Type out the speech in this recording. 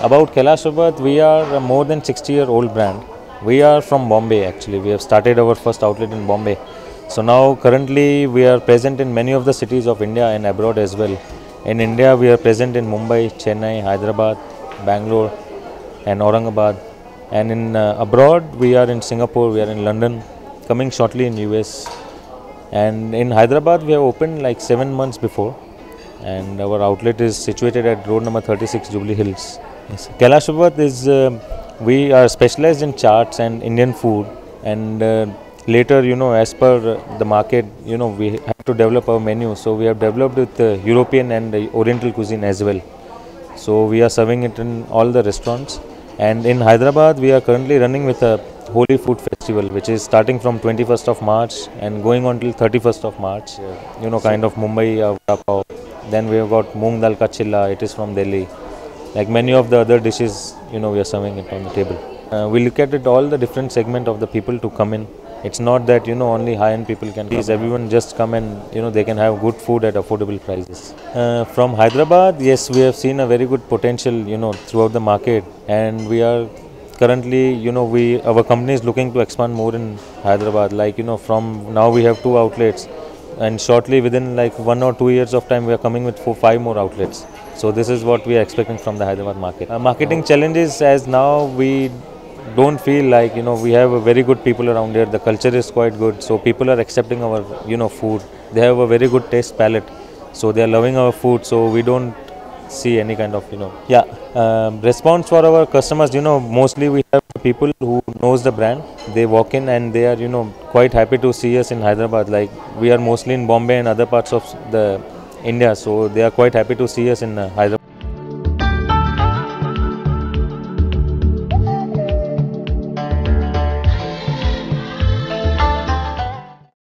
About Kailash Parbat, we are a more than 60 year old brand. We are from Bombay actually. We have started our first outlet in Bombay. So now currently we are present in many of the cities of India and abroad as well. In India we are present in Mumbai, Chennai, Hyderabad, Bangalore and Aurangabad. And in uh, abroad we are in Singapore, we are in London, coming shortly in US. And in Hyderabad we have opened like 7 months before and our outlet is situated at road number 36 Jubilee Hills. Yes. Is uh, we are specialized in chaats and Indian food and uh, later you know as per the market you know we have to develop our menu so we have developed with uh, European and Oriental cuisine as well. So we are serving it in all the restaurants and in Hyderabad we are currently running with a Holi Food Festival which is starting from 21st of March and going on till 31st of March. You know kind of Mumbai uh. Then we have got Moong Dal Ka Chilla, it is from Delhi like many of the other dishes you know we are serving it on the table. Uh, we look at it all the different segment of the people to come in. It's not that you know only high end people can please everyone just come and you know they can have good food at affordable prices. Uh, from hyderabad yes we have seen a very good potential you know throughout the market. And we are currently you know we our company is looking to expand more in hyderabad. Like you know from now we have two outlets. And shortly within like one or two years of time we are coming with four five more outlets so this is what we are expecting from the Hyderabad market. Uh, marketing challenges as now we don't feel like you know we have a very good people around here. The culture is quite good, so people are accepting our you know food. They have a very good taste palate, so they are loving our food. So we don't see any kind of you know yeah um, response for our customers. You know mostly we have people who knows the brand. They walk in and they are you know quite happy to see us in Hyderabad. Like we are mostly in Bombay and other parts of the India. So they are quite happy to see us in uh, Hyderabad.